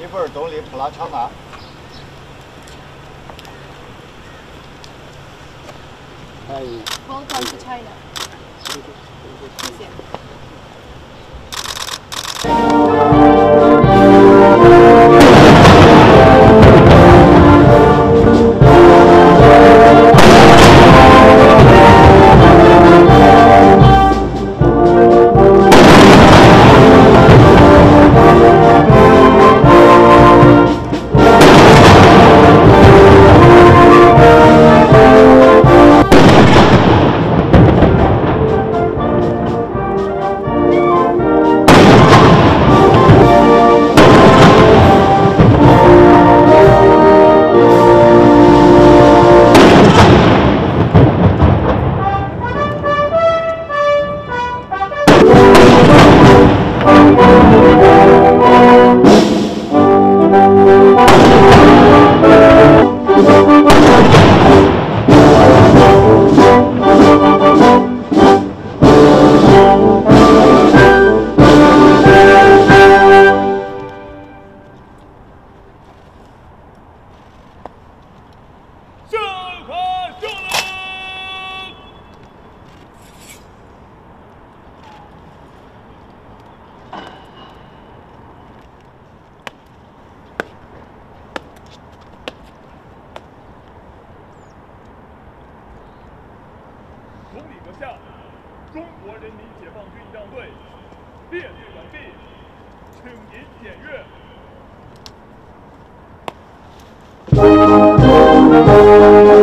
尼泊尔总理普拉昌拿。嗨，Welcome to China. 谢谢。总理阁下，中国人民解放军仪仗队列队完毕，请您检阅。Thank